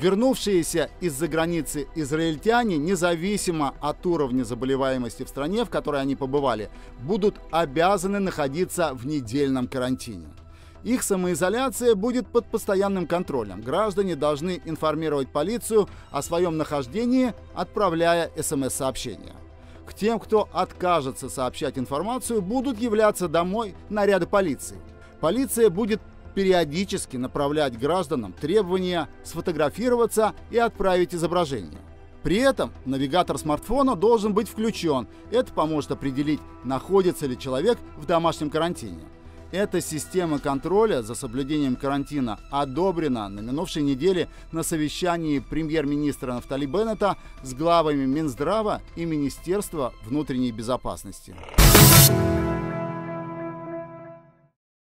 Вернувшиеся из-за границы израильтяне, независимо от уровня заболеваемости в стране, в которой они побывали, будут обязаны находиться в недельном карантине. Их самоизоляция будет под постоянным контролем. Граждане должны информировать полицию о своем нахождении, отправляя СМС-сообщения. К тем, кто откажется сообщать информацию, будут являться домой наряды полиции. Полиция будет периодически направлять гражданам требования сфотографироваться и отправить изображение. При этом навигатор смартфона должен быть включен. Это поможет определить, находится ли человек в домашнем карантине. Эта система контроля за соблюдением карантина одобрена на минувшей неделе на совещании премьер-министра Нафтали Беннета с главами Минздрава и Министерства внутренней безопасности.